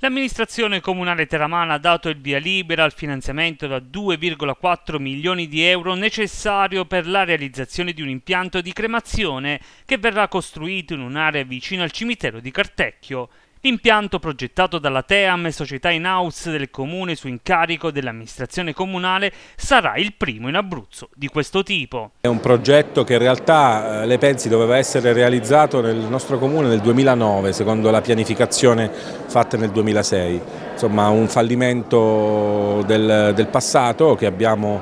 L'amministrazione comunale teramana ha dato il via libera al finanziamento da 2,4 milioni di euro necessario per la realizzazione di un impianto di cremazione che verrà costruito in un'area vicino al cimitero di Cartecchio. L'impianto progettato dalla TEAM, società in house del comune su incarico dell'amministrazione comunale, sarà il primo in Abruzzo di questo tipo. È un progetto che in realtà, eh, le pensi, doveva essere realizzato nel nostro comune nel 2009, secondo la pianificazione fatta nel 2006. Insomma un fallimento del, del passato che abbiamo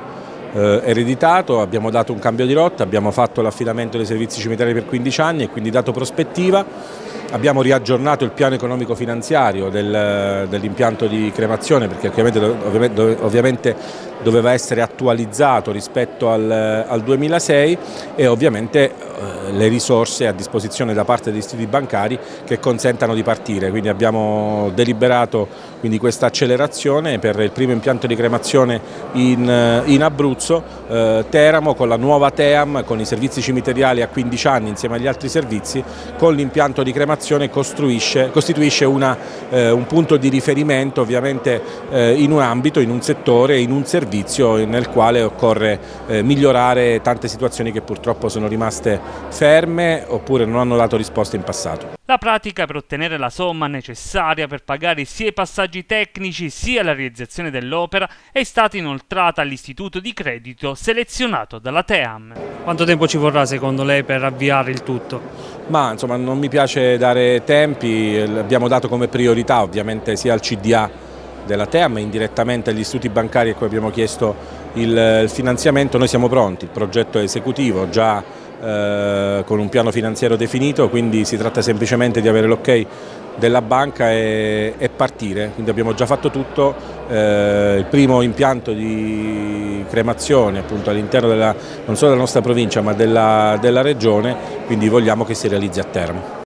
eh, ereditato, abbiamo dato un cambio di rotta, abbiamo fatto l'affidamento dei servizi cimiteri per 15 anni e quindi dato prospettiva Abbiamo riaggiornato il piano economico finanziario del, dell'impianto di cremazione perché ovviamente, ovviamente, doveva essere attualizzato rispetto al, al 2006 e ovviamente le risorse a disposizione da parte degli istituti bancari che consentano di partire. Quindi abbiamo deliberato quindi questa accelerazione per il primo impianto di cremazione in, in Abruzzo, eh, Teramo con la nuova TEAM, con i servizi cimiteriali a 15 anni insieme agli altri servizi, con l'impianto di cremazione costituisce una, eh, un punto di riferimento ovviamente eh, in un ambito, in un settore, in un servizio nel quale occorre eh, migliorare tante situazioni che purtroppo sono rimaste ferme oppure non hanno dato risposte in passato. La pratica per ottenere la somma necessaria per pagare sia i passaggi tecnici sia la realizzazione dell'opera è stata inoltrata all'istituto di credito selezionato dalla TEAM. Quanto tempo ci vorrà secondo lei per avviare il tutto? Ma insomma non mi piace dare tempi, l'abbiamo dato come priorità ovviamente sia al CDA della TEAM, indirettamente agli istituti bancari a cui abbiamo chiesto il, il finanziamento, noi siamo pronti, il progetto è esecutivo già eh, con un piano finanziario definito, quindi si tratta semplicemente di avere l'ok della banca e, e, partire, quindi abbiamo già fatto tutto, eh, il primo impianto di cremazione all'interno non solo della nostra provincia ma della, della regione, quindi vogliamo che si realizzi a termine.